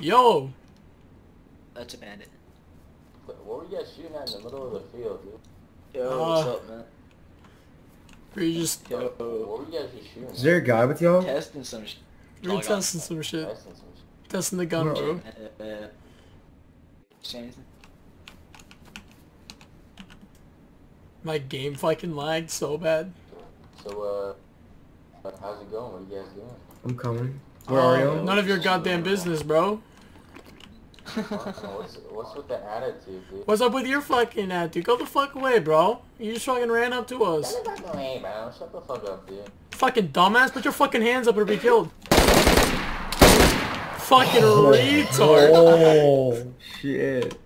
Yo! That's a bandit. What were you guys shooting at in the middle of the field, dude? Yo, what's Uh, up, man? Were you just... Yo, What were you guys just shooting Is there a guy with y'all? testing some shit. We were testing some shit. Testing some shit. Testing the gun, bro. Uh, uh, anything? My game fucking lagged so bad. So, uh, how's it going? What are you guys doing? I'm coming. Where are Oh, y'all? None of your goddamn business, bro. I don't know, what's, what's with the attitude, dude? What's up with your fucking attitude? Go the fuck away, bro. You just fucking ran up to us. Shut the fuck away, bro. Shut the fuck up, dude. Fucking dumbass, put your fucking hands up or be killed. Fucking retard. Oh shit.